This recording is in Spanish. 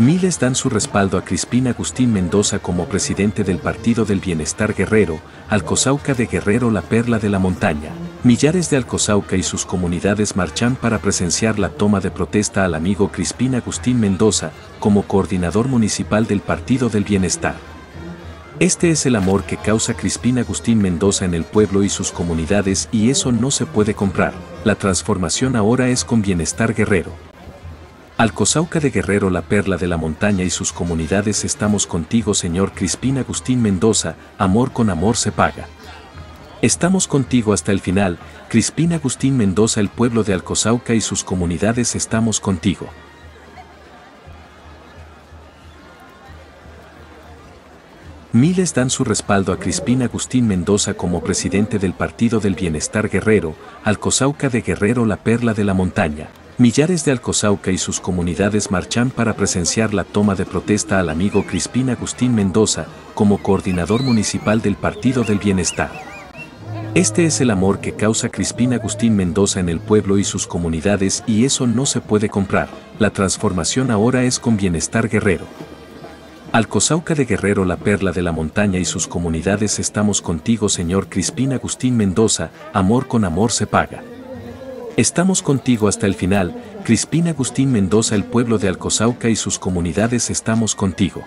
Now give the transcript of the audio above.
Miles dan su respaldo a Crispín Agustín Mendoza como presidente del Partido del Bienestar Guerrero, Alcozauca de Guerrero la perla de la montaña. Millares de Alcozauca y sus comunidades marchan para presenciar la toma de protesta al amigo Crispín Agustín Mendoza como coordinador municipal del Partido del Bienestar. Este es el amor que causa Crispín Agustín Mendoza en el pueblo y sus comunidades y eso no se puede comprar. La transformación ahora es con Bienestar Guerrero. Alcozauca de Guerrero la perla de la montaña y sus comunidades estamos contigo Señor Crispín Agustín Mendoza, amor con amor se paga. Estamos contigo hasta el final, Crispín Agustín Mendoza el pueblo de Alcozauca y sus comunidades estamos contigo. Miles dan su respaldo a Crispín Agustín Mendoza como presidente del Partido del Bienestar Guerrero, Alcozauca de Guerrero la perla de la montaña, Millares de Alcozauca y sus comunidades marchan para presenciar la toma de protesta al amigo Crispín Agustín Mendoza como coordinador municipal del Partido del Bienestar. Este es el amor que causa Crispín Agustín Mendoza en el pueblo y sus comunidades y eso no se puede comprar. La transformación ahora es con Bienestar Guerrero. Alcozauca de Guerrero la perla de la montaña y sus comunidades estamos contigo Señor Crispín Agustín Mendoza, amor con amor se paga. Estamos contigo hasta el final, Crispín Agustín Mendoza, el pueblo de Alcozauca y sus comunidades estamos contigo.